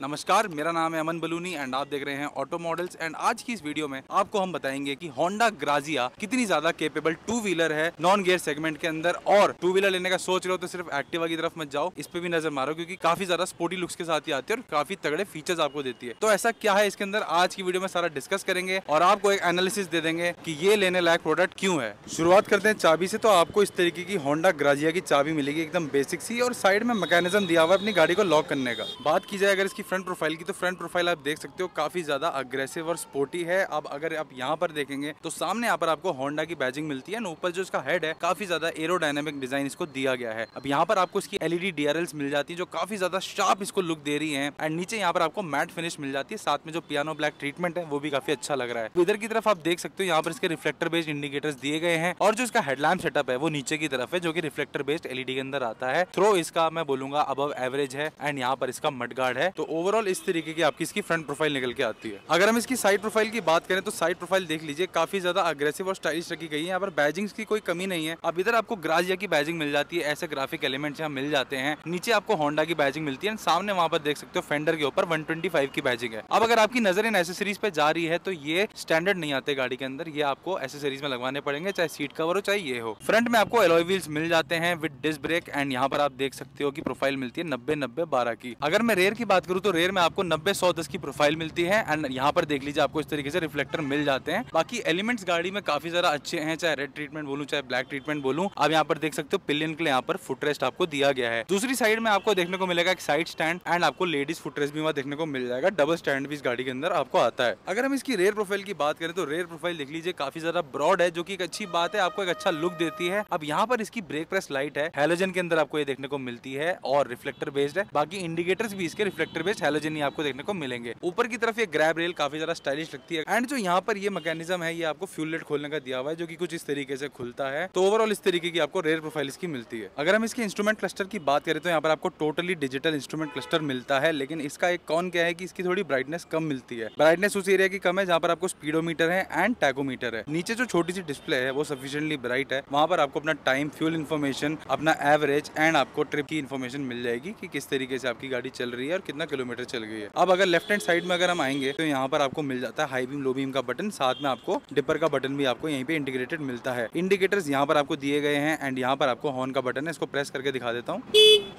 नमस्कार, मेरा नाम है अमन बलूनी एंड आप देख रहे हैं ऑटो मॉडल्स एंड आज की इस वीडियो में आपको हम बताएँगे कि होंडा ग्राजिया कितनी ज़्यादा केपेबल टू व्हीलर है नॉन गियर सेगमेंट के अंदर और टू व्हीलर लेने का सोच रहे हो तो सिर्फ़ एक्टिवा की तरफ़ मत जाओ, इस पे भी नज़र मारो क्योंकि काफ़ी ज़्यादा स्पोर्टी लुक्स के साथ ही आती है और काफ़ी तगड़े फीचर्स आपको देती है। तो ऐसा क्या है इसके अंदर? आज की वीडियो में सारा डिस्कस करेंगे और आपको एक एनालिसिस दे देंगे कि ये लेने लायक प्रोडक्ट क्यूँ है। शुरुआत करते हैं चाबी से तो आपको इस तरीके की होंडा ग्राजिया की चाबी मिलेगी एकदम बेसिक सी और साइड में मैकेनिज्म दिया हुआ अपनी गाड़ी को लॉक करने का। बात की जाए अगर इसकी फ्रंट प्रोफ़ाइल की तो फ्रंट प्रोफ़ाइल आप देख सकते हो काफ़ी ज़्यादा अग्रेसिव और स्पोर्टी है। अब अगर आप यहाँ पर देखेंगे तो सामने यहाँ पर आपको होंडा की बैजिंग मिलती है। ऊपर जो इसका हेड है, काफ़ी ज़्यादा एरोडायनेमिक डिज़ाइन इसको दिया गया है। अब यहाँ पर आपको इसकी एलईडी डीआरएल्स मिल जाती है, जो काफ़ी ज़्यादा शार्प इसको लुक दे रही है। एंड नीचे यहाँ पर आपको मैट फिनिश मिल जाती है। साथ में जो पियानो ब्लैक ट्रीटमेंट है, वो भी काफ़ी अच्छा लग रहा है। इधर की तरफ़ आप देख सकते हो, यहाँ पर इसके रिफ्लेक्टर बेस्ड इंडिकेटर्स दिए गए हैं। और जो इसका हेडलैम्प सेटअप है, वो नीचे की तरफ़ है, जो कि रिफ्लेक्टर बेस्ड एलईडी के अंदर आता है। थ्रो इसका मैं बोलूँगा अब एवरेज है। एंड यहाँ पर इसका मडगार्ड है। तो ओवरऑल इस तरीके की आपकी इसकी फ्रंट प्रोफ़ाइल निकल के आती है। अगर हम इसकी साइड प्रोफ़ाइल की बात करें तो साइड प्रोफ़ाइल देख लीजिए, काफ़ी ज़्यादा अग्रेसिव और स्टाइलिश रखी गई है। यहाँ पर बैजिंग की कोई कमी नहीं है। अब इधर आपको ग्राजिया की बैजिंग मिल जाती है, ऐसे ग्राफिक एलिमेंट यहाँ मिल जाते हैं। नीचे आपको होंडा की बैजिंग मिलती है सामने वहाँ पर देख सकते हो फेंडर के ऊपर वन की बैजिंग है। अब अगर आपकी नज़र इन एसेसरीज पे जा रही है तो ये स्टैंडर्ड नहीं आते गाड़ी के अंदर। ये आपको एसेसरीज में लगवाने पड़ेंगे, चाहे सीट कवर हो, चाहे ये हो। फ्रंट में आपको एलोई व्हील्स मिल जाते हैं विद डिस्क ब्रेक एंड यहाँ पर आप देख सकते हो कि प्रोफ़ाइल मिलती है नब्बे नब्बे बारह की। अगर मैं रेयर की बात करूँ तो रेयर में आपको नब्बे, सौ, दस की प्रोफ़ाइल मिलती है एंड यहाँ पर देख लीजिए आपको इस तरीके से रिफ्लेक्टर मिल जाते हैं। बाकी एलिमेंट्स गाड़ी में काफ़ी ज़्यादा अच्छे हैं, चाहे रेड ट्रीटमेंट बोलूँ, चाहे ब्लैक ट्रीटमेंट बोलूँ, आप यहाँ पर देख सकते हो पिलियन के लिए यहाँ पर फुटरेस्ट आपको दिया गया है। दूसरी साइड में आपको देखने को मिलेगा एक साइड स्टैंड एंड आपको लेडीज़ फुटरेस्ट भी वहाँ देखने को मिल जाएगा। डबल स्टैंड भी इस गाड़ी के अंदर आपको आता है। अगर हम इसकी रेयर प्रोफ़ाइल की बात करें तो रेयर प्रोफ़ाइल देख लीजिए काफ़ी ज़्यादा ब्रॉड है, जो की एक अच्छी बात है, आपको एक अच्छा लुक देती है। अब यहाँ पर इसकी ब्रेक प्रेस लाइट है हेलोजन के अंदर आपको ये देखने को मिलती है और रिफ्लेक्टर बेस्ड है। बाकी इंडिकेटर्स भी इसके रिफ्लेक्टर बेस्ड हेलोजन ही आपको देखने को मिलेंगे। ऊपर की तरफ़ ये ग्रैब रेल काफ़ी ज़्यादा स्टाइलिश लगती है। एंड जो यहाँ पर ये मैकेनिज्म है, ये आपको फ्यूल लेट खोलने का दिया हुआ है, जो कि कुछ इस तरीके से खुलता है। तो ओवरऑल इस तरीके की आपको रेयर प्रोफ़ाइल इसकी मिलती है। अगर हम इसके इंस्ट्रूमेंट क्लस्टर की बात करें तो यहाँ पर आपको टोटली डिजिटल इंस्ट्रूमेंट क्लस्टर मिलता है, लेकिन इसका एक कौन क्या है कि इसकी थोड़ी ब्राइटनेस कम मिलती है। ब्राइटनेस उस एरिया की कम है, जहाँ पर आपको स्पीडोमीटर है एंड टैकोमीटर है। नीचे जो छोटी सी डिस्प्ले है, वो सफिशियंटली ब्राइट है। वहाँ पर आपको अपना टाइम फ्यूल इन्फॉर्मेशन अपना एवरेज एंड आपको ट्रिप की इन्फॉर्मेशन मिल जाएगी कि किस तरीके से आपकी गाड़ी चल रही है और कितना किलोमीटर चल गई है। अब अगर लेफ़्ट हैंड साइड में अगर हम आएँगे तो यहाँ पर आपको मिल जाता है हाई बीम लो बीम का बटन साथ में आपको डिपर का बटन भी आपको यहीं पे इंटीग्रेटेड मिलता है। इंडिकेटर्स यहाँ पर आपको दिए गए हैं एंड यहाँ पर आपको हॉर्न का बटन है। इसको प्रेस करके दिखा देता हूँ।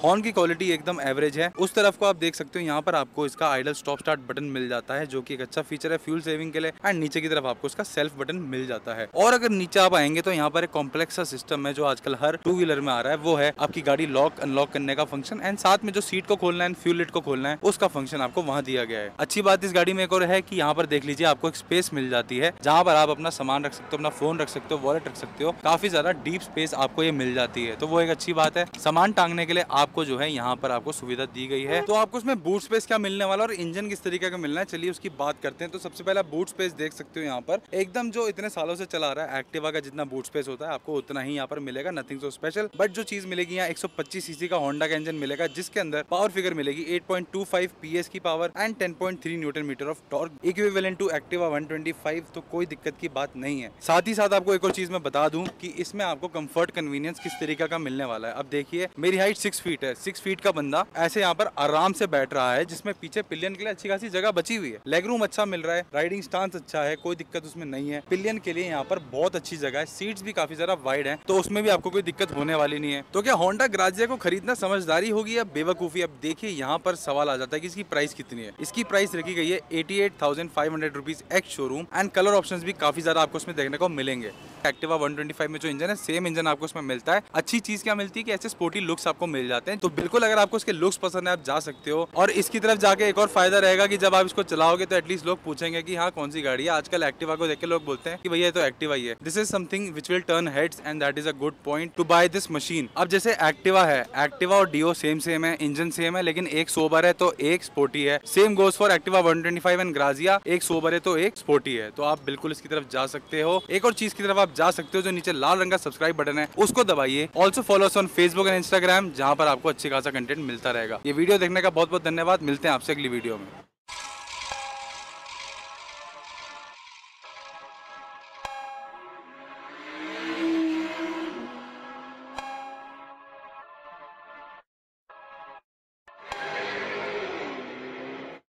हॉर्न की क्वालिटी एकदम एवरेज है। उस तरफ़ को आप देख सकते हो, यहाँ पर आपको इसका आइडल स्टॉप स्टार्ट बटन मिल जाता है, जो की एक अच्छा फीचर है फ्यूल सेविंग के लिए। एंड नीचे की तरफ़ आपको इसका सेल्फ बटन मिल जाता है। और अगर नीचे आप आएँगे तो यहाँ पर एक कॉम्प्लेक्स सिस्टम है, जो आजकल हर टू व्हीलर में आ रहा है। वो है आपकी गाड़ी लॉक अनलॉक करने का फ़ंक्शन एंड साथ में जो सीट को खोलना है फ्यूल लिट को खोलना है उसका फ़ंक्शन आपको वहाँ दिया गया है। अच्छी बात इस गाड़ी में एक और है कि यहाँ पर देख लीजिए आपको एक स्पेस मिल जाती है, जहाँ पर आप अपना सामान रख सकते हो, अपना फ़ोन रख सकते हो वॉलेट रख सकते हो, काफ़ी ज़्यादा डीप स्पेस आपको ये मिल जाती है। तो वो एक अच्छी बात है, सामान टांगने के लिए आपको जो है यहाँ पर आपको सुविधा दी गई है। तो आपको उसमें बूट स्पेस क्या मिलने वाला और इंजन किस तरीके का मिलना है, चलिए उसकी बात करते हैं। तो सबसे पहला बूट स्पेस देख सकते हो यहाँ पर। एकदम जो इतने सालों से चला रहा है एक्टिवा का जितना बूट स्पेस होता है, आपको उतना ही यहाँ पर मिलेगा नथिंग सो स्पेशल बट जो चीज़ मिलेगी यहाँ, एक सौ पच्चीस सीसी का होंडा का इंजन मिलेगा, जिसके अंदर पावर फिगर मिलेगी 8.25 पीएस की power and 10.3 newton metre of torque equivalent to Activa 125 तो कोई दिक्कत की बात नहीं है। साथ ही साथ आपको एक और चीज़ मैं बता दूँ कि इसमें आपको कंफर्ट कन्वीनियंस किस तरीके का मिलने वाला है। अब देखिए, मेरी हाइट सिक्स फीट है। सिक्स फीट का बंदा ऐसे यहाँ पर आराम से बैठ रहा है, जिसमें पीछे पिलियन के लिए अच्छी खासी जगह बची हुई है। लेग रूम अच्छा मिल रहा है राइडिंग स्टांस अच्छा है, कोई दिक्कत उसमें नहीं है। पिलियन के लिए यहाँ पर बहुत अच्छी जगह है। सीट्स भी काफ़ी ज़्यादा वाइड है तो उसमें भी आपको कोई दिक्कत होने वाली नहीं है। तो क्या होंडा ग्राजिया को खरीदना समझदारी होगी या बेवकूफ़ी? अब देखिए, यहाँ पर सवाल आ जाता है कि इसकी प्राइस कितनी है? इसकी प्राइस रखी गई है eighty eight thousand five hundred rupees ex showroom and colour option भी काफ़ी ज़्यादा आपको उसमें देखने को मिलेंगे। एक्टिवा 125 में जो इंजन है सेम इंजन आपको उसमें मिलता है। अच्छी चीज़ क्या मिलती है कि ऐसे स्पोर्टी लुक्स आपको मिल जाते हैं। तो बिल्कुल अगर आपको उसके लुक्स पसंद है, आप जा सकते हो। और इसकी तरफ़ जाके एक और फ़ायदा रहेगा कि जब आप इसको चलाओगे तो एटलीस्ट लोग पूछेंगे कि हाँ कौन सी गाड़ी है? आजकल एक्टिवा को देख के लोग बोलते हैं कि भैया तो एक्टिवा ही है। This is something which will turn heads and that is a good point to buy this machine अब जैसे एक्टिवा है। एक्टिवा और डीओ सेम सेम है इंजन सेम है, लेकिन एक सोबर है तो एक स्पोर्टी है। Same goes for Activa 125 and Grazia एक सोबर है तो एक स्पोर्टी है। तो आप बिल्कुल इसकी तरफ़ जा सकते हो। एक और चीज़ की तरफ़ आप जा सकते हो जो नीचे लाल रंग का सब्सक्राइब बटन है, उसको दबाइए। Also follow on Facebook and Instagram जहाँ पर आपको अच्छी खासा कंटेंट मिलता रहेगा। ये वीडियो देखने का बहुत बहुत धन्यवाद। मिलते हैं आपसे अगली वीडियो में।